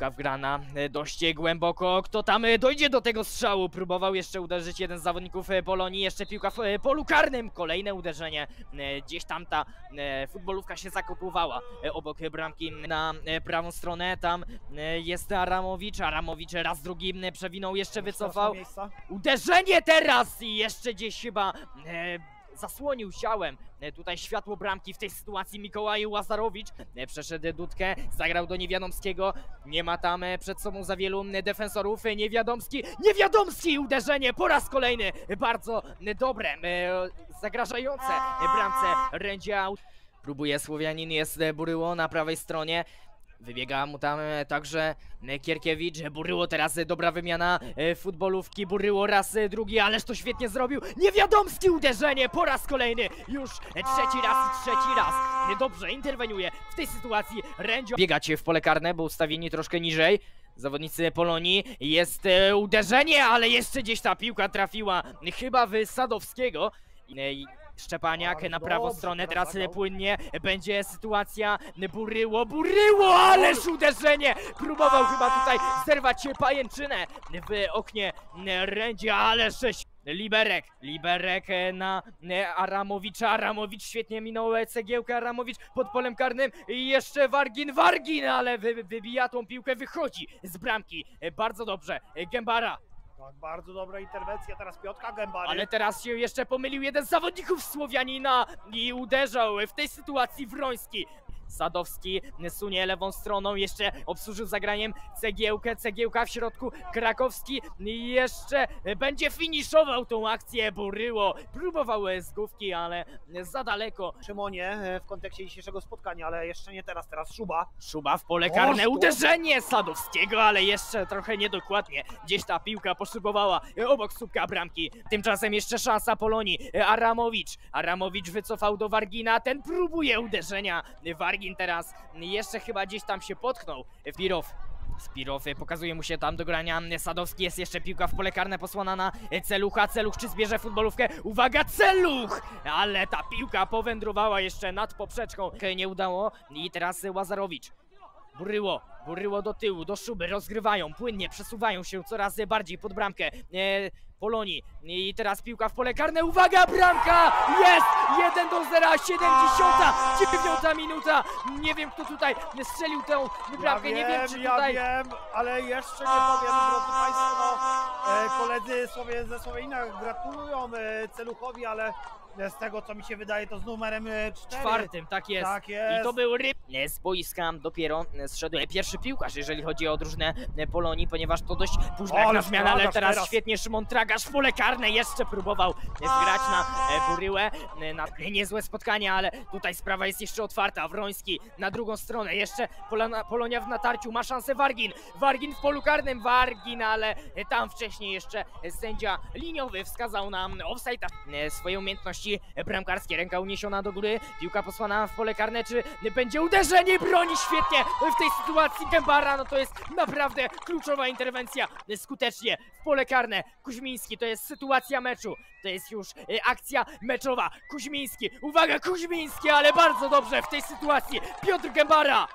Piłka wgrana e, dość głęboko. Kto tam e, dojdzie do tego strzału? Próbował jeszcze uderzyć jeden z zawodników e, Polonii. Jeszcze piłka w polu karnym. Kolejne uderzenie. Gdzieś tam ta futbolówka się zakotłowała e, obok bramki na prawą stronę. Tam jest Aramowicz. Aramowicz raz drugi przewinął, jeszcze wycofał. Uderzenie teraz i jeszcze gdzieś chyba zasłonił ciałem e, tutaj światło bramki w tej sytuacji Mikołaj Łazarowicz. E, przeszedł Dudkę, zagrał do Niewiadomskiego. Nie ma tam e, przed sobą za wielu defensorów. Niewiadomski, Niewiadomski uderzenie po raz kolejny. Bardzo dobre, zagrażające bramce Rędzia. Próbuje Słowianin, jest Buryło na prawej stronie. Wybiega mu tam e, także e, Kierkiewicz, Buryło teraz e, dobra wymiana e, futbolówki, Buryło raz e, drugi, ależ to świetnie zrobił, niewiadomskie uderzenie po raz kolejny, już e, trzeci raz trzeci raz, E, dobrze interweniuje w tej sytuacji Rędzio. Biegacie w pole karne, bo ustawieni troszkę niżej. Zawodnicy Polonii, jest e, uderzenie, ale jeszcze gdzieś ta piłka trafiła e, chyba w Sadowskiego. E, Szczepaniak na prawą stronę, teraz płynnie. Będzie sytuacja Buryło, Buryło, ależ uderzenie! Próbował chyba tutaj zerwać pajęczynę w oknie Rędzia, ależ Liberek, Liberek e, na Aramowicza, Aramowicz świetnie minął cegiełkę, Aramowicz pod polem karnym i jeszcze Wargin, Wargin, ale wy, wybija tą piłkę, wychodzi z bramki, bardzo dobrze, Gębara, Tak, bardzo dobra interwencja. Teraz Piotrka Gębary. ale teraz się jeszcze pomylił jeden z zawodników Słowianina i uderzał w tej sytuacji Wroński. Sadowski sunie lewą stroną, jeszcze obsłużył zagraniem cegiełkę, cegiełka w środku, Krakowski jeszcze będzie finiszował tą akcję, Buryło próbował z główki, ale za daleko. Szymonie e, w kontekście dzisiejszego spotkania, ale jeszcze nie teraz. Teraz Szuba. Szuba w pole karne, Oż, uderzenie Sadowskiego, ale jeszcze trochę niedokładnie. Gdzieś ta piłka poszybowała e, obok słupka bramki. Tymczasem jeszcze szansa Polonii. E, Aramowicz. Aramowicz wycofał do Wargina, ten próbuje uderzenia. E, Wargin teraz jeszcze chyba gdzieś tam się potknął. E, Pirow. Spirow e, pokazuje mu się tam do grania. Sadowski jest jeszcze piłka w pole karne posłana na e, Celucha. Celuch czy zbierze futbolówkę? Uwaga, Celuch! Ale ta piłka powędrowała jeszcze nad poprzeczką. Nie udało. I teraz Łazarowicz. Buryło, Buryło do tyłu, do szuby, rozgrywają, płynnie przesuwają się coraz bardziej pod bramkę e, Polonii. I teraz piłka w pole karne, uwaga, bramka! Jest! 1 do 0, 79 minuta! Nie wiem kto tutaj strzelił tę bramkę, ja nie wiem czy ja tutaj... wiem, ale jeszcze nie powiem, drodzy Państwo, no, e, koledzy Słowie, ze gratulują e, Celuchowi, ale z tego co mi się wydaje to z numerem 4. Czwartym, tak jest. Tak I jest. to był ryb. Z boiska dopiero zszedł pierwszy piłkarz, jeżeli chodzi o drużynę Polonii, ponieważ to dość późna jak na Ależ zmianę, ale teraz, teraz. świetnie Szymon Tragasz w pole karne jeszcze próbował zgrać na e, Buryłę. E, Na niezłe spotkanie, ale tutaj sprawa jest jeszcze otwarta. Wroński na drugą stronę, jeszcze Polonia w natarciu, ma szansę Wargin. Wargin w polu karnym, Wargin, ale e, tam wcześniej jeszcze sędzia liniowy wskazał nam offside. E, Swoje umiejętności bramkarskie, ręka uniesiona do góry, piłka posłana w pole karne, czy będzie uderzenie, broni świetnie. W tej sytuacji Gębara, no to jest naprawdę kluczowa interwencja, skutecznie w pole karne, Kuźmiński, to jest sytuacja meczu, to jest już e, akcja meczowa, Kuźmiński, uwaga Kuźmiński, ale bardzo dobrze w tej sytuacji, Piotr Gębara,